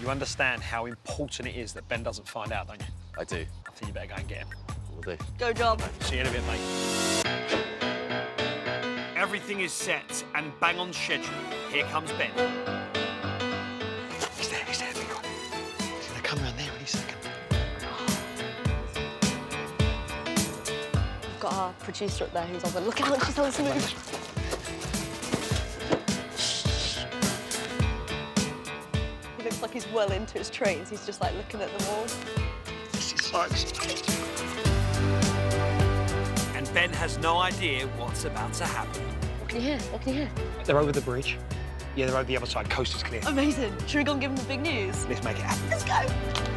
You understand how important it is that Ben doesn't find out, don't you? I do. I think you better go and get him. Will do. Go, John. See you in a bit, mate. Everything is set and bang on schedule. Here comes Ben. He's there, he's there, big one. He's gonna come around there any second. We've got our producer up there who's on the lookout. She's telling us to move. Looks like he's well into his trains. He's just like looking at the wall. This is so exciting. And Ben has no idea what's about to happen. What can you hear? What can you hear? They're over the bridge. Yeah, they're over the other side. Coast is clear. Amazing. Should we go and give him the big news? Let's make it happen. Let's go.